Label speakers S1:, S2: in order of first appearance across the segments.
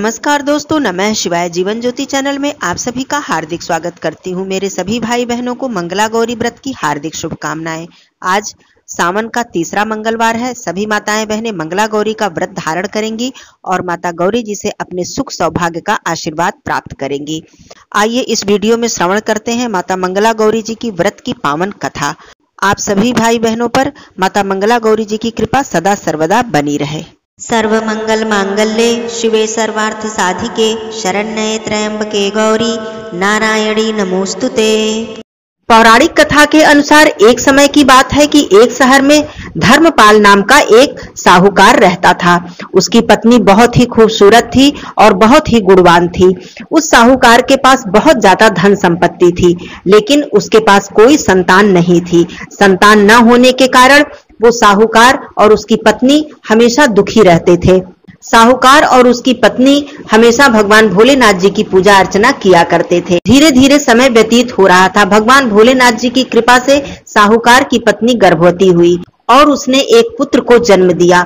S1: नमस्कार दोस्तों नमः शिवाय जीवन ज्योति चैनल में आप सभी का हार्दिक स्वागत करती हूँ। मेरे सभी भाई बहनों को मंगला गौरी व्रत की हार्दिक शुभकामनाएँ। आज सावन का तीसरा मंगलवार है। सभी माताएँ बहनें मंगला गौरी का व्रत धारण करेंगी और माता गौरी जी से अपने सुख सौभाग्य का आशीर्वाद प्राप्त करेंगी। आइए इस वीडियो में श्रवण करते हैं माता मंगला गौरी जी की व्रत की पावन कथा। आप सभी भाई बहनों पर माता मंगला गौरी जी की कृपा सदा सर्वदा बनी रहे।
S2: सर्वमंगल मांगल्ये शिवे सर्वार्थ साधिके शरण्ये त्र्यंबके गौरी नारायणी नमोस्तुते
S1: पौराणिक कथा के अनुसार एक समय की बात है कि एक शहर में धर्मपाल नाम का एक साहूकार रहता था। उसकी पत्नी बहुत ही खूबसूरत थी और बहुत ही गुणवान थी। उस साहूकार के पास बहुत ज़्यादा धन संपत्ति थी, लेकिन उसके पास कोई संतान नहीं थी। संतान न होने के कारण वो साहूकार और उसकी पत्नी हमेशा दुखी रहते थे। साहूकार और उसकी पत्नी हमेशा भगवान भोलेनाथ जी की पूजा अर्चना किया करते थे। धीरे धीरे समय व्यतीत हो रहा था। भगवान भोलेनाथ जी की कृपा से साहूकार की पत्नी गर्भवती हुई। और उसने एक पुत्र को जन्म दिया।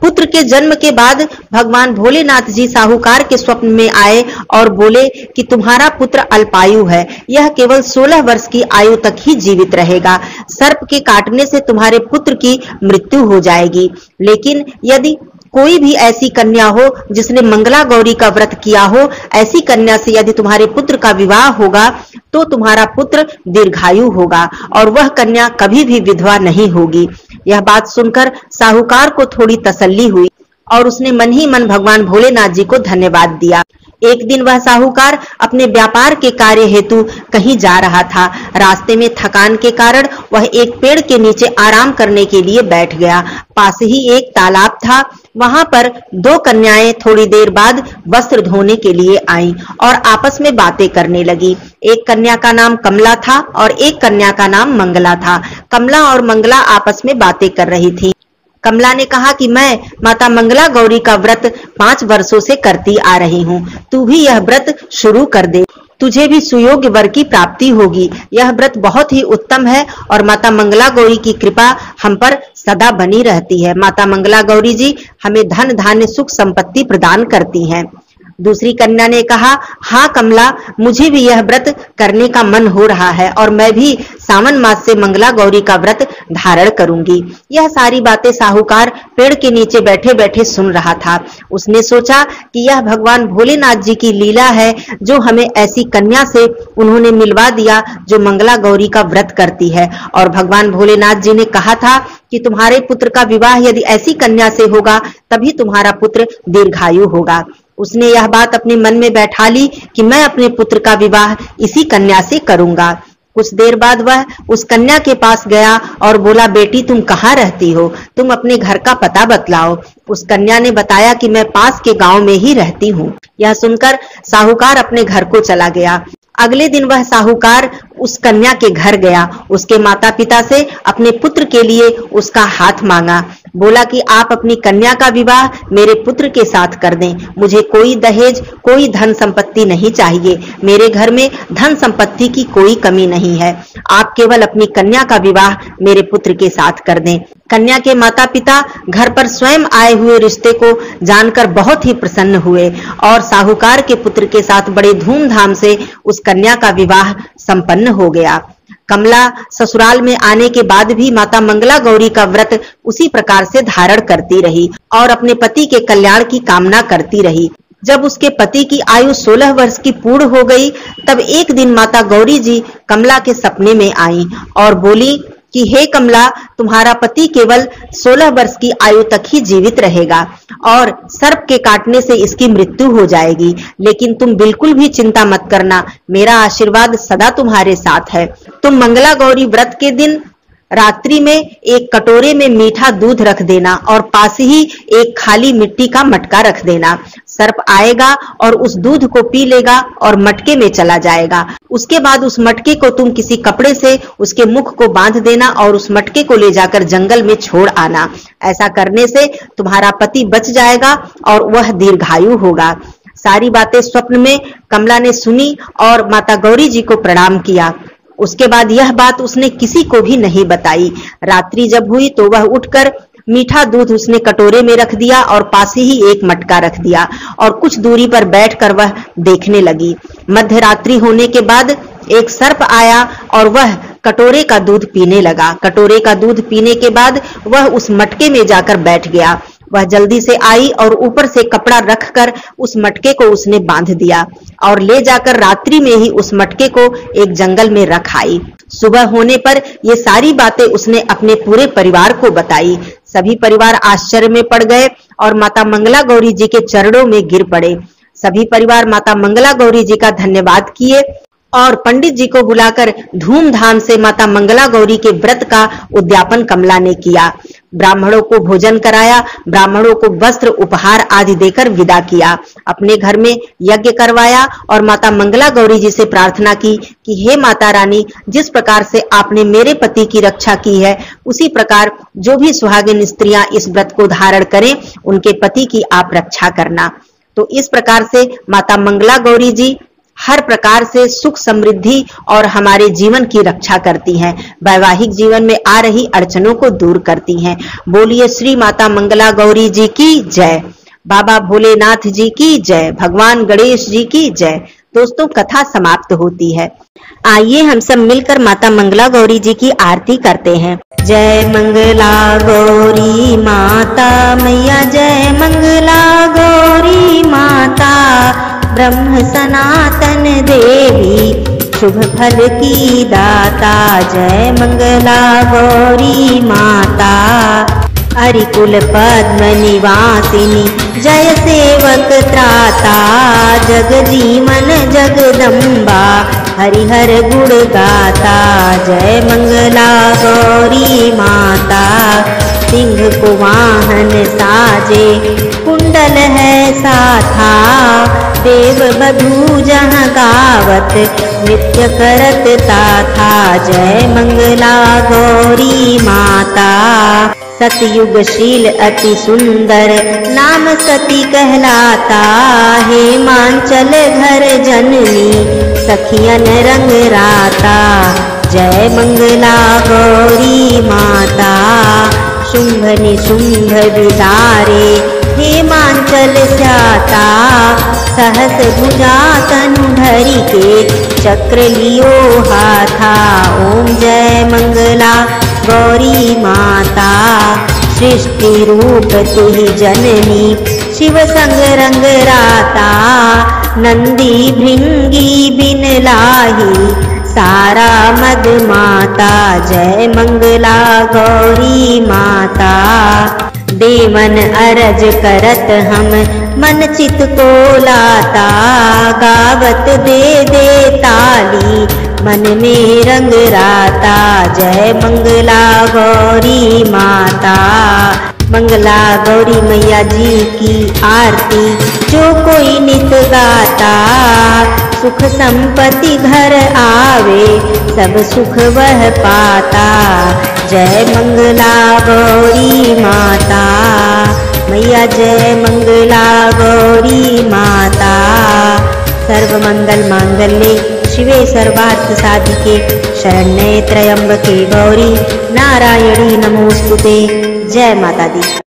S1: पुत्र के जन्म के बाद भगवान भोलेनाथ जी साहूकार के स्वप्न में आए और बोले कि तुम्हारा पुत्र अल्पायु है। यह केवल 16 वर्ष की आयु तक ही जीवित रहेगा। सर्प के काटने से तुम्हारे पुत्र की मृत्यु हो जाएगी। लेकिन यदि कोई भी ऐसी कन्या हो जिसने मंगला गौरी का व्रत किया हो, ऐसी कन्या से यदि तुम्हारे पुत्र का विवाह होगा तो तुम्हारा पुत्र दीर्घायु होगा और वह कन्या कभी भी विधवा नहीं होगी। यह बात सुनकर साहूकार को थोड़ी तसल्ली हुई और उसने मन ही मन भगवान भोलेनाथ जी को धन्यवाद दिया। एक दिन वह साहूकार अपने व्यापार के कार्य हेतु कहीं जा रहा था। रास्ते में थकान के कारण वह एक पेड़ के नीचे आराम करने के लिए बैठ गया। पास ही एक तालाब था। वहाँ पर दो कन्याएँ थोड़ी देर बाद वस्त्र धोने के लिए आईं और आपस में बातें करने लगी। एक कन्या का नाम कमला था और एक कन्या का नाम मंगला था। कमला और मंगला आपस में बातें कर रही थी। कमला ने कहा कि मैं माता मंगला गौरी का व्रत पाँच वर्षों से करती आ रही हूँ। तू भी यह व्रत शुरू कर दे। तुझे भी सुयोग्य वर की प्राप्ति होगी। यह व्रत बहुत ही उत्तम है और माता मंगला गौरी की कृपा हम पर सदा बनी रहती है। माता मंगला गौरी जी हमें धन धान्य सुख संपत्ति प्रदान करती हैं। दूसरी कन्या ने कहा हाँ कमला, मुझे भी यह व्रत करने का मन हो रहा है और मैं भी सावन मास से मंगला गौरी का व्रत धारण करूँगी। यह सारी बातें साहूकार पेड़ के नीचे बैठे बैठे सुन रहा था। उसने सोचा कि यह भगवान भोलेनाथ जी की लीला है, जो हमें ऐसी कन्या से उन्होंने मिलवा दिया, जो मंगला गौरी का व्रत करती है। और भगवान भोलेनाथ जी ने कहा था कि तुम्हारे पुत्र का विवाह यदि ऐसी कन्या से होगा, तभी तुम्हारा पुत्र दीर्घायु होगा। उसने यह बात अपने मन में बैठा ली कि मैं अपने पुत्र का विवाह इसी कन्या से करूँगा। कुछ देर बाद वह उस कन्या के पास गया और बोला, बेटी, तुम कहाँ रहती हो? तुम अपने घर का पता बतलाओ। उस कन्या ने बताया कि मैं पास के गाँव में ही रहती हूँ। यह सुनकर साहूकार अपने घर को चला गया। अगले दिन वह साहूकार उस कन्या के घर गया। उसके माता पिता से अपने पुत्र के लिए उसका हाथ मांगा। बोला कि आप अपनी कन्या का विवाह मेरे पुत्र के साथ कर दें। मुझे कोई दहेज, कोई धन संपत्ति नहीं चाहिए। मेरे घर में धन संपत्ति की कोई कमी नहीं है। आप केवल अपनी कन्या का विवाह मेरे पुत्र के साथ कर दें। कन्या के माता पिता घर पर स्वयं आए हुए रिश्ते को जानकर बहुत ही प्रसन्न हुए और साहूकार के पुत्र के साथ बड़े धूमधाम से उस कन्या का विवाह संपन्न हो गया। कमला ससुराल में आने के बाद भी माता मंगला गौरी का व्रत उसी प्रकार से धारण करती रही और अपने पति के कल्याण की कामना करती रही। जब उसके पति की आयु 16 वर्ष की पूर्ण हो गई, तब एक दिन माता गौरी जी कमला के सपने में आई और बोली कि, हे कमला, तुम्हारा पति केवल 16 वर्ष की आयु तक ही जीवित रहेगा और सर्प के काटने से इसकी मृत्यु हो जाएगी। लेकिन तुम बिल्कुल भी चिंता मत करना, मेरा आशीर्वाद सदा तुम्हारे साथ है। तुम मंगला गौरी व्रत के दिन रात्रि में एक कटोरे में मीठा दूध रख देना और पास ही एक खाली मिट्टी का मटका रख देना। सर्प आएगा और उस दूध को पी लेगा और मटके में चला जाएगा। उसके बाद उस मटके को तुम किसी कपड़े से उसके मुख को बाँध देना और उस मटके को ले जाकर जंगल में छोड़ आना। ऐसा करने से तुम्हारा पति बच जाएगा और वह दीर्घायु होगा। सारी बातें स्वप्न में कमला ने सुनी और माता गौरी जी को प्रणाम किया। उसके बाद यह बात उसने किसी को भी नहीं बताई। रात्रि जब हुई तो वह उठकर मीठा दूध उसने कटोरे में रख दिया और पास ही एक मटका रख दिया और कुछ दूरी पर बैठकर वह देखने लगी। मध्य रात्रि होने के बाद एक सर्प आया और वह कटोरे का दूध पीने लगा। कटोरे का दूध पीने के बाद वह उस मटके में जाकर बैठ गया। वह जल्दी से आई और ऊपर से कपड़ा रखकर उस मटके को उसने बाँध दिया और ले जाकर रात्रि में ही उस मटके को एक जंगल में रख आई। सुबह होने पर ये सारी बातें उसने अपने पूरे परिवार को बताई। सभी परिवार आश्चर्य में पड़ गए और माता मंगला गौरी जी के चरणों में गिर पड़े। सभी परिवार माता मंगला गौरी जी का धन्यवाद किए और पंडित जी को बुलाकर धूमधाम से माता मंगला गौरी के व्रत का उद्यापन कमला ने किया। ब्राह्मणों को भोजन कराया, ब्राह्मणों को वस्त्र, उपहार आदि देकर विदा किया। अपने घर में यज्ञ करवाया और माता मंगला गौरी जी से प्रार्थना की कि हे माता रानी, जिस प्रकार से आपने मेरे पति की रक्षा की है, उसी प्रकार जो भी सुहागिन स्त्रियाँ इस व्रत को धारण करें, उनके पति की आप रक्षा करना। तो इस प्रकार से माता मंगला गौरी जी हर प्रकार से सुख समृद्धि और हमारे जीवन की रक्षा करती हैं। वैवाहिक जीवन में आ रही अड़चनों को दूर करती हैं। बोलिए श्री माता मंगला गौरी जी की जय। बाबा भोलेनाथ जी की जय। भगवान गणेश जी की जय। दोस्तों, कथा समाप्त होती है। आइए हम सब मिलकर माता मंगला गौरी जी की आरती करते हैं।
S2: जय मंगला गौरी माता, मैया जय मंगला गौरी माता। ब्रह्म सनातन देवी, शुभ फल की दाता, जय मंगला गौरी माता। हरिकुल पद्म निवासिनी, जय सेवक त्राता जग जीवन जगदम्बा, हरिहर गुण गाता, जय मंगला गौरी माता। सिंह को वाहन साजे। कुंडल है साथा, देव बधू जहाँ गावत। नृत्य करत था जय मंगला गौरी माता। सतयुगशील अति सुंदर, नाम सती कहलाता हे। मांचल घर जननी, सखियन रंग राता। जय मंगला गौरी माता। शुम्भनि शुम्भविदारे हेमाञ्चल स्याता सहस्र भुजातन् धरके चक्रलियो ॐ जय मङ्गला गौरी माता सृष्टिरूपते जननी शिवसङ्गरङ्गराता नन्दी भृङ्गी बिनलाहि सारा मद माता, जय मंगला गौरी माता। देवन अरज करत हम, मन चित को लाता। गावत दे दे ताली, मन में रंग राता। जय मंगला गौरी माता। मंगला गौरी मैया जी की आरती, जो कोई नित गाता। सुख संपत्ति घर आवे सब सुख वह पाता। जय मंगला गौरी माता मैया जय मंगला गौरी माता। सर्व मंगल मांगल्ये शिवे सर्वार्थ साधिके शरण्ये त्र्यंबके गौरी। नारायणी नमोस्तुते। जय माता दी